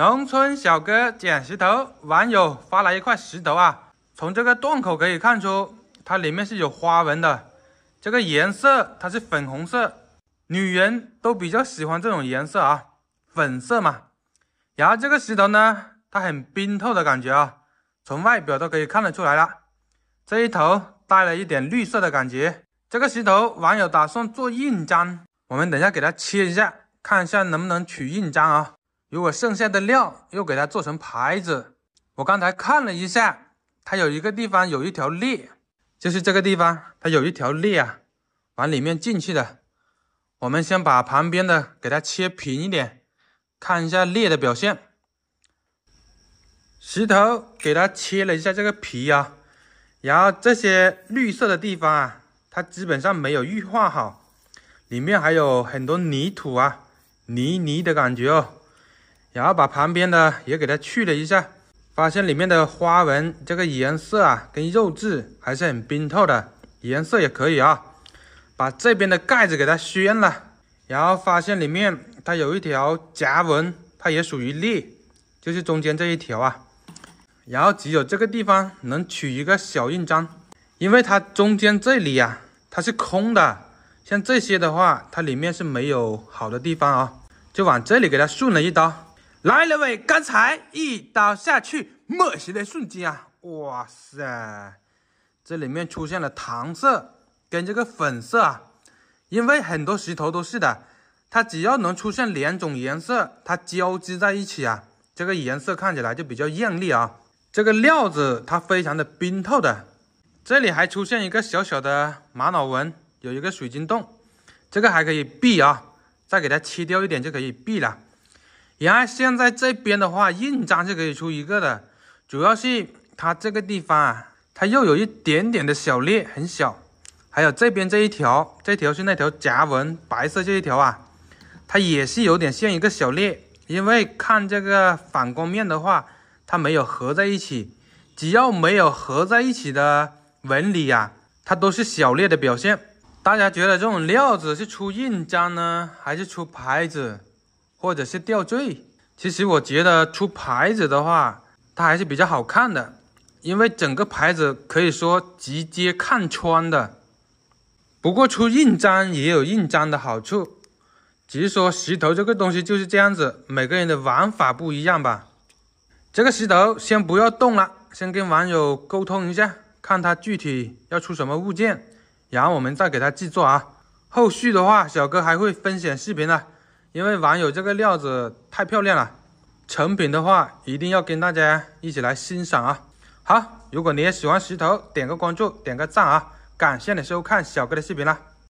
农村小哥捡石头，网友发来一块石头啊，从这个断口可以看出，它里面是有花纹的。这个颜色它是粉红色，女人都比较喜欢这种颜色啊，粉色嘛。然后这个石头呢，它很冰透的感觉啊，从外表都可以看得出来了。这一头带了一点绿色的感觉。这个石头网友打算做印章，我们等下给它切一下，看一下能不能取印章啊。如果剩下的料又给它做成牌子，我刚才看了一下，它有一个地方有一条裂，就是这个地方，它有一条裂啊，往里面进去的。我们先把旁边的给它切平一点，看一下裂的表现。石头给它切了一下这个皮啊，然后这些绿色的地方啊，它基本上没有预化好，里面还有很多泥土啊，泥泥的感觉哦。然后把旁边的也给它去了一下，发现里面的花纹这个颜色啊，跟肉质还是很冰透的，颜色也可以啊。把这边的盖子给它掀了，然后发现里面它有一条夹纹，它也属于裂，就是中间这一条啊。然后只有这个地方能取一个小印章，因为它中间这里啊，它是空的，像这些的话，它里面是没有好的地方啊，就往这里给它顺了一刀。来了喂！刚才一刀下去，默写的瞬间啊，哇塞，这里面出现了糖色跟这个粉色啊，因为很多石头都是的，它只要能出现两种颜色，它交织在一起啊，这个颜色看起来就比较艳丽啊。这个料子它非常的冰透的，这里还出现一个小小的玛瑙纹，有一个水晶洞，这个还可以避啊，再给它切掉一点就可以避了。然后现在这边的话，印章是可以出一个的，主要是它这个地方啊，它又有一点点的小裂，很小。还有这边这一条，这条是那条夹纹，白色这一条啊，它也是有点像一个小裂，因为看这个反光面的话，它没有合在一起。只要没有合在一起的纹理啊，它都是小裂的表现。大家觉得这种料子是出印章呢，还是出牌子？或者是吊坠，其实我觉得出牌子的话，它还是比较好看的，因为整个牌子可以说直接看穿的。不过出印章也有印章的好处，只是说石头这个东西就是这样子，每个人的玩法不一样吧。这个石头先不要动了，先跟网友沟通一下，看他具体要出什么物件，然后我们再给他制作啊。后续的话，小哥还会分享视频的。因为网友这个料子太漂亮了，成品的话一定要跟大家一起来欣赏啊！好，如果你也喜欢石头，点个关注，点个赞啊！感谢你收看小哥的视频了。